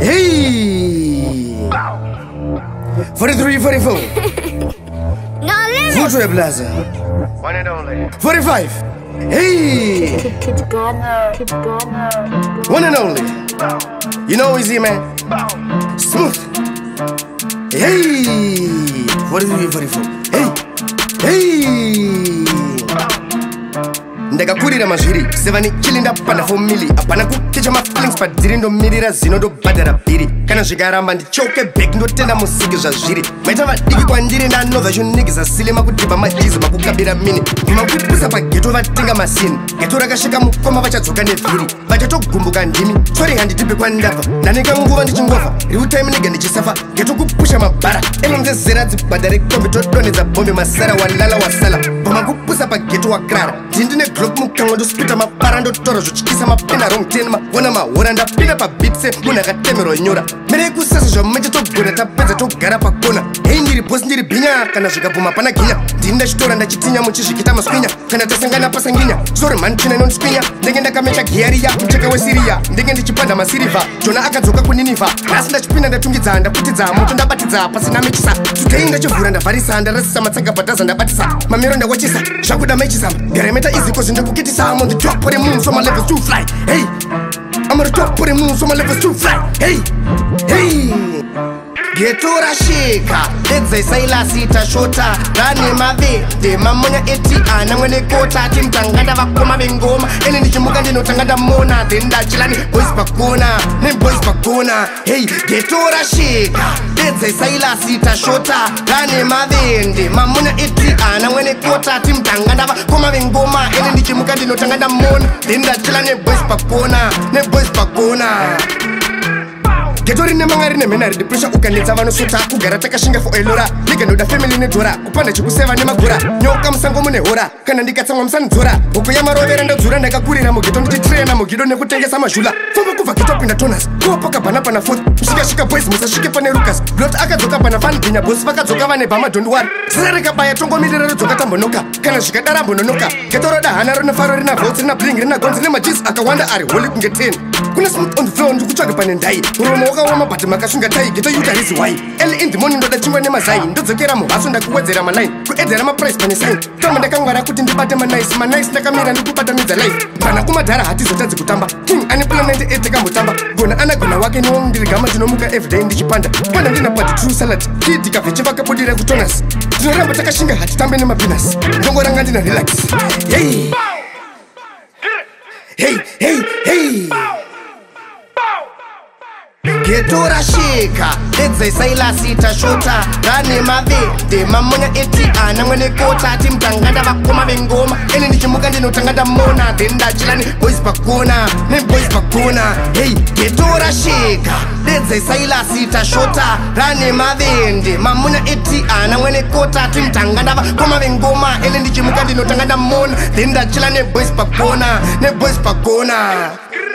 Hey! Forty-three, forty-four. no limit. Who's your blazer? One and only. Forty-five. Hey! Kid, gunner, One and only. You know easy man. Smooth. Hey! Forty-three, forty-four. Hey! Hey! ndarega kurira mazviri seva nekili ndapanda fomili hapana kukecha mafilings padziri ndomirira zino ndobhadhara bhiri kana zvikaramba ndichoke bek ndotenda musiki zvazviri maita vadiki kwandiri ndano vachoniggisa silema kutibva majizi pakugabira mini kuma kupusa pageto vatenga masini geto rakasvika mukoma vachadzoka nevhiri vachatogumbuka ndimi tori handitipi kwandabva ndanika nguva ndichingofa riutime nega ndichisafa geto kupusha mabhara emamzezera dzibhadha rekombi todonedza bhombe masara walala wasala kuma kupusa pageto wakrara ndindine glok mukamwe ndosipita mabara ndotora zvotyisa mapena romten maona mahora ndapinda pabitse munhu akatemerwa nyora mirei kusasa zvamechetogona tapedza togara pakona hei ndiri bosi ndiri bhinya kana zvikabvuma pana ginya ndini ndachitora ndachitinya muchizvikita maswinya kana tasangana pasanginya sori mhanitina inondiswinya ndenge ndakamecha giyariya mucheka wesiriya ndenge ndichipanda masirivha jona akadzoka kuninivha nhasi ndachipinda ndatungidza ndaputidza moto ndabatidza pasina mechisa tudei ndachivhura ndavharisa ndarasisa matsaga padhaza ndabatisa mamiro ndawachisa zvakuda maichisa garameta izikozvi 자꾸 get this I'm on the top of the moon so my levels too flat. hey I'm on the top of the moon so my levels too flat. hey hey geto rashika edzai sailasita shota rane mave dema munya eti ana mwenekota ati mutanganda vakoma vengoma ene ndichimuka ndinotanga ndamona then ndachilani boys pakona neboys pakona hei geto rashika dzaisailasita shota rane mavende mamuna eti ana mwenekota ati mutanga ndava koma vengoma ene ndichimuka ndinotanga ndamona then ndachila neboys pakona neboys pakona yeah geto rine manga rine menari depresha ukanetsa vanosvota kugara takashinga for elora ndiganoda famili nedhora kupanda chekuseva nemagura nyoka musango mune hora kana ndikatsamwa musanidzora hoko yamarovera ndodzura ndakakurira mugeto ndichitreina mugido nekutengesa mazhula famba kubva geto pinda tonas kuva pakabhana pana fourth kusvikasvika boys musasvike pane rukas blot akadzoka pana fanbinya bos vakadzoka vane bhamadhondwari zira rikabaya tongomirira rodzoka tambonoka kana zvikadarambononoka geto roda hana rinofaro rina vhots rina bling rina gonzi nemajizi akawanda ari holi kunge 10 kune smooth on the floor ndikutsvaga pane ndai muromo wakaoma bhati makasvingatai geto utarizi wai el indimoni ndoda chingwa nemazai ndodzokera muhaso ndakuwedzera manai kuedzera mapraise pane sain tomba ndakangwara kuti ndibate manaisi manaisi ndakamira ndikubatanidza life bana kumadhara hatizotadzi kutamba king ane planet e takambotamba gona ana gona wake newongndirigama ndinomuka evday ndichipanda panda ndina bati tr salad ki dikavhechevakabudira kutonas tinoramba takashinga hatitambe nemabinas ndongoranga ndina relax hey. yetorashika edzaisailasitashota ndane mavede mamonya eti ana mwenekota ati mutanganda vakoma vengoma ene ndichimuka ndinotanga ndamona then ndachira nevoice pakona nevoice pakona hei yetorashika edzaisailasitashota rane mavende mamuna eti ana mwenekota ati mutanga ndava koma vengoma ene ndichimuka ndinotanga ndamona then ndachila nevoice pakona nevoice pakona hey.